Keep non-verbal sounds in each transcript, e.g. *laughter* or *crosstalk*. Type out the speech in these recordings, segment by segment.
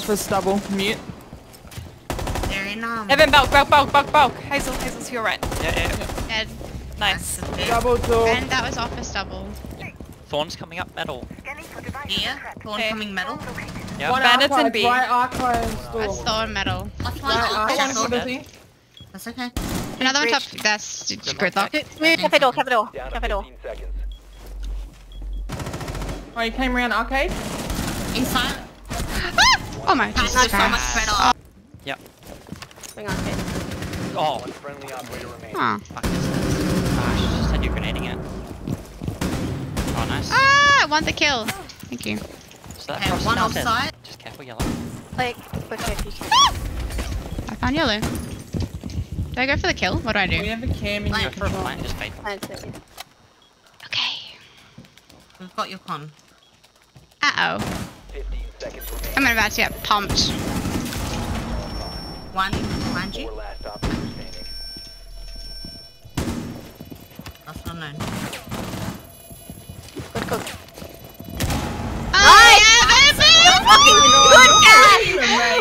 Office double. Mute. They're in. Evan, bulk, bulk, bulk, bulk, bulk. Hazel, Hazel to your right. Yeah, yeah, yeah. Dead. Nice. That's a bit. Double door. And that was office double. Thorn's coming up metal. Here. Thorn Okay. coming metal. Yeah. One Bandits and archive, B. Right archive That's store. Thorn metal. Last one. Right archive. that's What all. is? That's okay. Another one top. That's Gridlock. Move, cafe door, cafe door, cafe door. 15 seconds. Oh, he came around arcade. Inside. Oh my That's Jesus so much Christ. Yep. Hang on, okay. Oh, One friendly operator remaining. Aw. fuck this. Ah, she just said you're grenading it. Oh, nice. Ah, I want the kill. Thank you. So that Okay, one melted. offside. Just careful, yellow. Like, quick, quick, quick. I found yellow. Do I go for the kill? What do I do? We have a cam in Like, your Go for a control. plant, just bait. That's. Okay. We've got your con. Uh oh. 15 seconds remaining. I'm about to get pumped. One behind you. last operator standing. That's not known. Good cook. Oh, yeah, baby! Fucking good cat!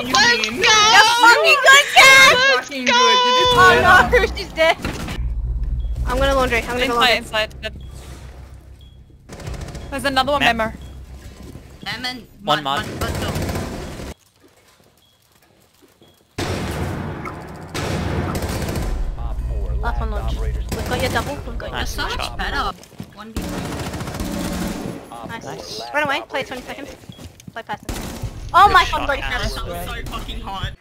Amazing. Let's Fucking good cat! Fucking good. You just Oh no, she's dead. I'm gonna laundry, I'm gonna go laundry. inside. Dead. There's another one, Map. Memmer. Lemon. One mod. One, let's go. Op 4 Last last one launch. We've got your double, we've got your Nice. That's so much shot. better. One v Nice. Nice. Run away, play 20 seconds. Play past it. Oh Good my shot, god, bloody man. crap. That sounds so fucking hot.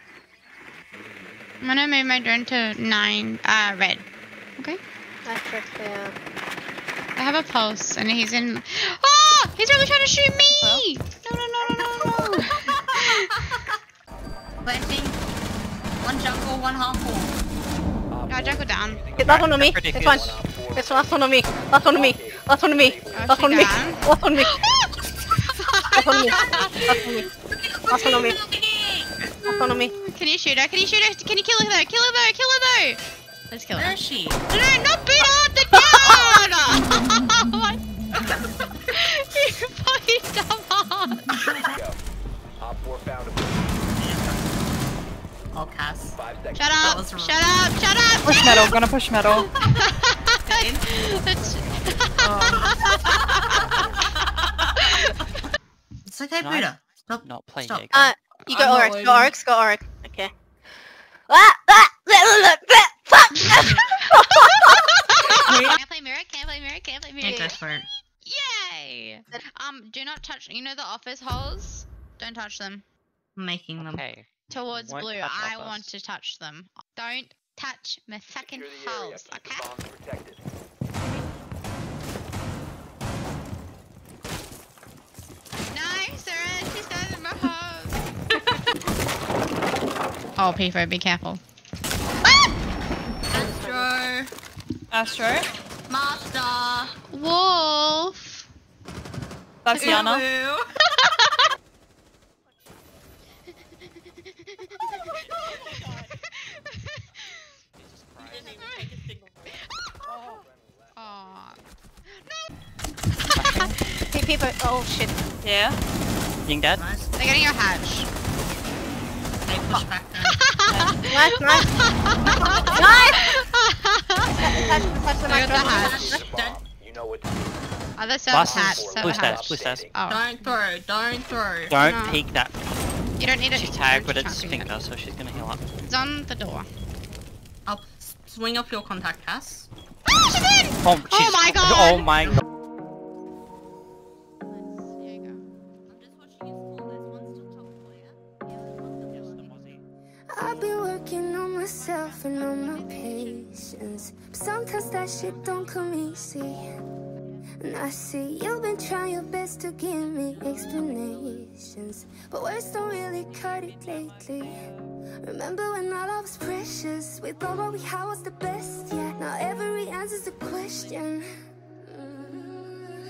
I'm gonna move my drone to nine, uh, red. Okay. Nice trick there. I have a pulse, and he's in. Oh, he's probably trying to shoot me! Huh? No, no, no, no, no, no. *laughs* Planting. One jungle, one half wall. No, jungle down. Hit last one on me. Pretty This good. one. One op four This last one on me. Last one on me. Last one on me. Last one on me. Last one on me. Last one on me. Last one on me. Last one on me. Last one on me. Can you shoot her? Can you shoot her? Can you kill her though? Kill her though! Kill her though! Let's kill her. is she? No, no, not beat her! The down! *laughs* *laughs* you fucking dumbass! Go. Op 4 found a Cass. five seconds. Shut That up! was wrong. Shut up! Shut up! Push metal, gonna push metal. That's- It's okay, No. Buddha. Stop. Not play Stop. Jaeger. Uh, you I'm got not Oryx. leaving. Go Oryx. Go Oryx. Okay. Ah! Ah! Fuck! Can I play Mira? Can I play Mira? Can I play Mira? Yeah, go for it. Yay! Um, do not touch. You know the office holes? Don't touch them. I'm making them. Okay. Towards Won't blue. touch I office. want to touch them. Don't touch my fucking Secure the area. holes, Keep the okay? bombs protected. No, Sarah, she's not in my house. *laughs* oh, P4, be careful. Astro. Astro. Master. Wolf. That's Yana. Ooh. Aw. *laughs* Hey, *laughs* people. Oh shit. Yeah. Ying dead? Nice. They're getting your hatch. They push back down. Nice, nice. nice! Touch, touch the I got the microphone. hatch. Dead. You know what do. Other side Last hatch. is So blue hatch. stairs, blue stairs. Oh, Don't throw. Don't throw. Don't No. peek that. you don't need it. She's tagged, but it's chucking it. finger, so she's gonna heal up. It's on the door. I'll swing up your contact, Cass. Ah, oh, she's in! Oh, she's, my God. Oh my oh god. Sometimes that shit don't come easy. And I see you've been trying your best to give me explanations. But words don't really cut it lately. Remember when all I was precious? We thought what we had was the best, yeah. Now every answer's a question.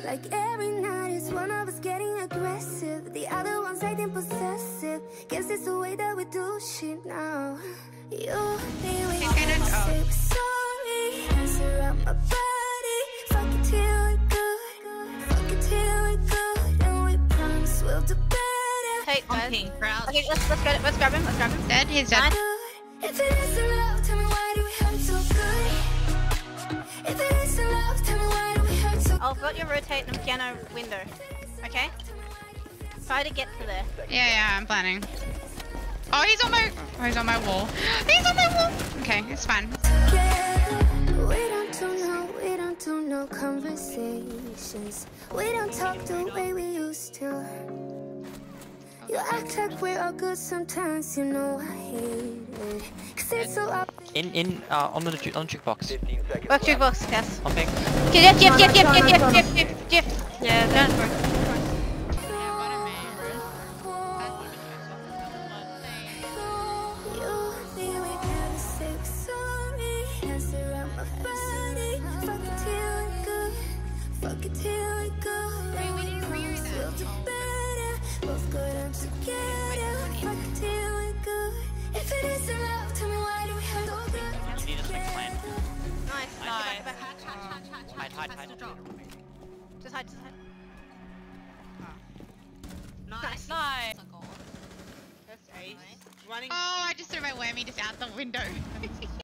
Like every night it's one of us getting aggressive The other one's acting possessive Guess it's the way that we do shit now You think we Okay, around my body Fuck it till we're good Fuck it till we're good And we promise we'll do better rotate, guys. ping. Okay, let's let's go. Let's grab him. Let's grab him. Dead. He's dead. If it isn't love, tell me why do we hurt so good? If it isn't love, tell me why do we hurt so I've got you rotate the piano window. Okay. Try to get to there. Yeah, yeah, I'm planning. Oh, he's on my. Oh, he's on my wall. *gasps* He's on my wall. Okay, it's fine. Conversations. We don't talk the way we used to. You act like we're all good sometimes, you know I hate it. Cause it's so up. In, in, uh, on the, ju- on the jukebox. 15 seconds Box left. jukebox, yes. On ping. Okay, Jeff, Jeff, Jeff, Jeff, Jeff, Jeff, Jeff, Jeff, Jeff. Yeah, that's You Both go down together. Fuck it till we good. If it isn't love, tell me why do we hurt so good? You need a swing plan. Nice. Nice. Back, back, back. Just hide, just hide. Nice. nice. That's a goal. That's. Oh, I just threw my whammy just out the window. *laughs*